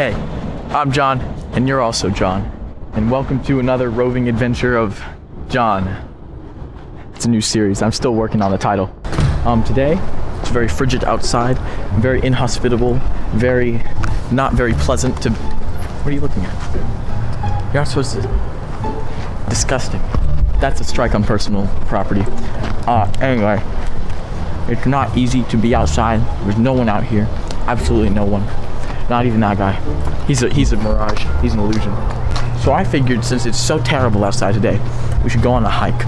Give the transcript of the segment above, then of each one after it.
Hey, I'm John, and you're also John, and welcome to another roving adventure of John. It's a new series. I'm still working on the title. Um, today, it's very frigid outside, very inhospitable, very not very pleasant to. What are you looking at? You're not supposed to. Disgusting. That's a strike on personal property. Uh, anyway, it's not easy to be outside. There's no one out here. Absolutely no one. Not even that guy. He's a he's a mirage. He's an illusion. So I figured since it's so terrible outside today, we should go on a hike.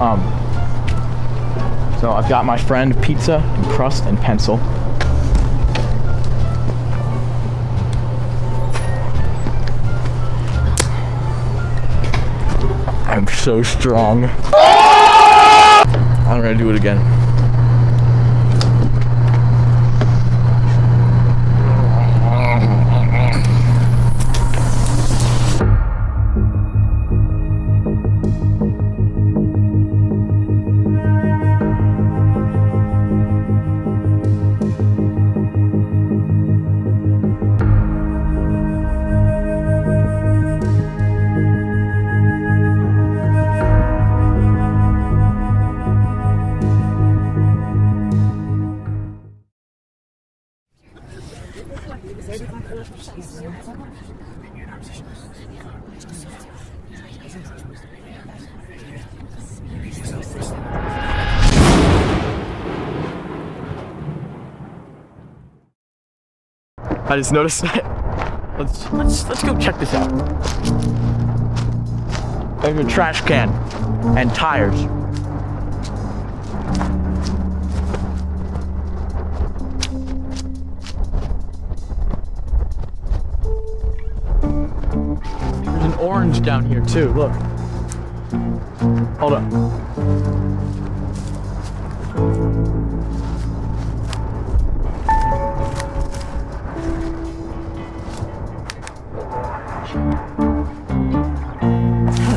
Um. So I've got my friend pizza and crust and pencil. I'm so strong. I'm gonna do it again. I just noticed that. Let's let's let's go check this out. There's a trash can and tires. Orange down here too. Look. Hold up.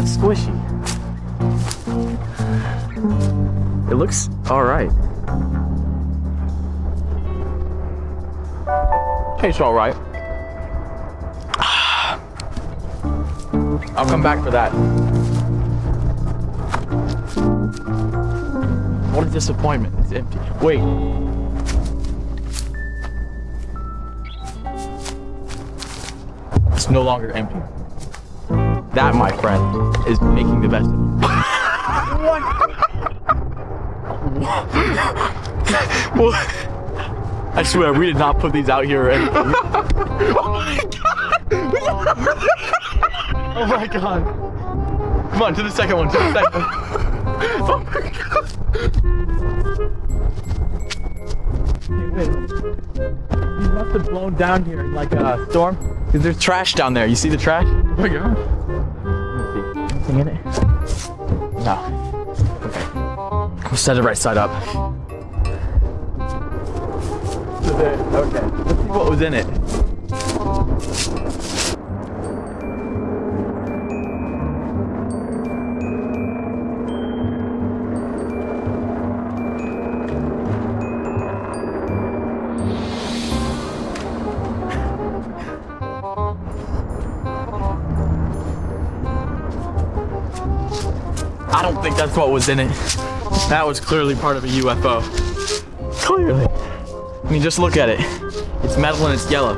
Squishy. It looks all right. Tastes all I'll come back for that. What a disappointment. It's empty. Wait. It's no longer empty. That, my friend, is making the best of it. well, I swear, we did not put these out here or anything. oh my god! oh my god! Come on, to the second one, to the second one. oh my god! You must have blown down here in like a storm. Cause there's trash down there. You see the trash? Oh my god. Let me see. Anything in it? No. Okay. We'll set it right side up. Okay. Let's see what was in it. Don't think that's what was in it. That was clearly part of a UFO. Clearly. I mean, just look at it. It's metal and it's yellow.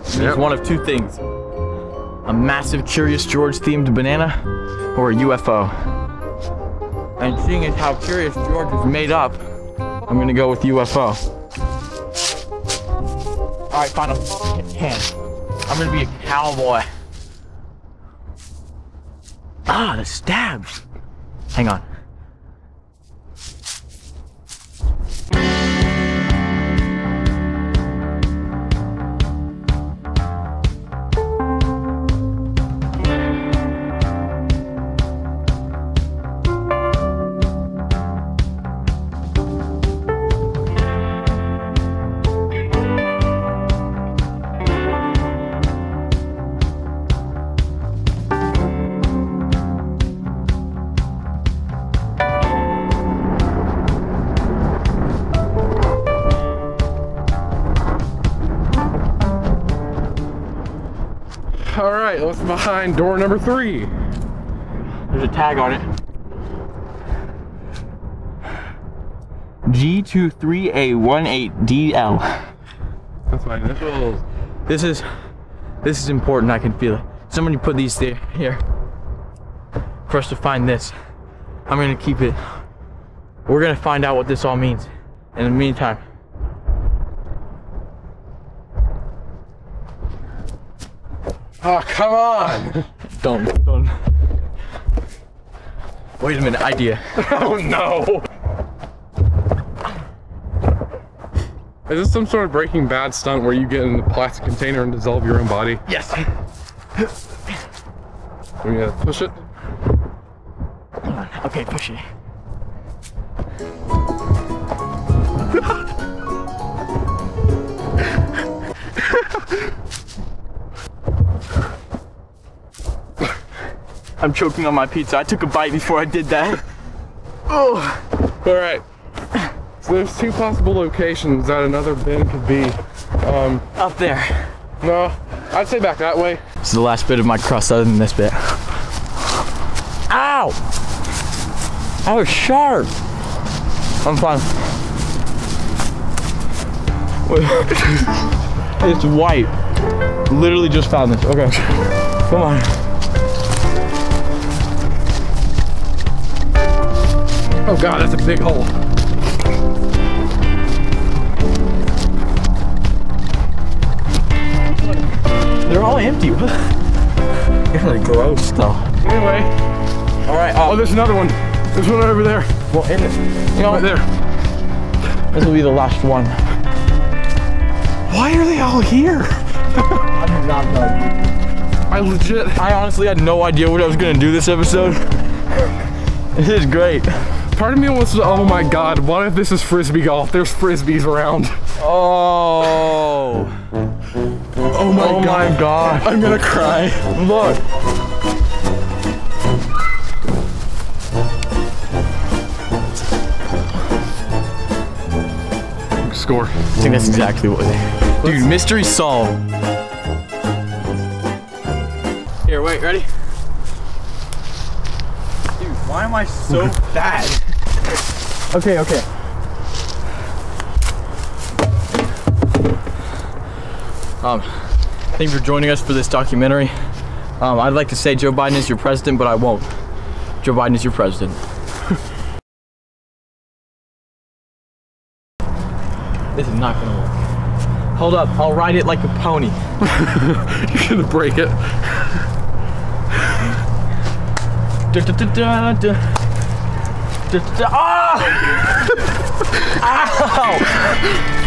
It's Yep. one of two things. A massive Curious George themed banana or a UFO. And seeing as how Curious George is made up, I'm gonna go with UFO. All right, final hand. I'm gonna be a cowboy. Ah, the stabs. Hang on. Behind door number three? There's a tag on it. G23A18DL. That's my initials. This is this is important. I can feel it. Somebody put these there here for us to find this. I'm gonna keep it. We're gonna find out what this all means. In the meantime, Oh, come on. don't don't. Wait a minute. Idea. Oh no. Is this some sort of Breaking Bad stunt where you get in a plastic container and dissolve your own body? Yes. Oh, we gotta push it. Okay, push it. I'm choking on my pizza. I took a bite before I did that. Oh, All right. So there's two possible locations that another bin could be. Um, up there. no, I'd say back that way. This is the last bit of my crust other than this bit. Ow! That was sharp. I'm fine. it's white. Literally just found this. Okay. Come on. Oh god, that's a big hole. They're all empty. Really gross though. Anyway, All right. oh, Oh, there's another one. There's one over there. well, in it. You know, Right there. this will be the last one. Why are they all here? I do not know. I legit. I honestly had no idea what I was gonna do this episode. This is great. Part of me wants to. Oh my god, what if this is frisbee golf? There's frisbees around. Oh. Oh my Oh god. my god. I'm gonna cry. Look. Score. I think that's exactly what they. Dude, mystery solved. Here, wait, ready? Dude, why am I so bad? Okay, okay. Um, thank you for joining us for this documentary. Um, I'd like to say Joe Biden is your president, but I won't. Joe Biden is your president. this is not gonna work. Hold up, I'll ride it like a pony. You're gonna break it. Ah! Ow!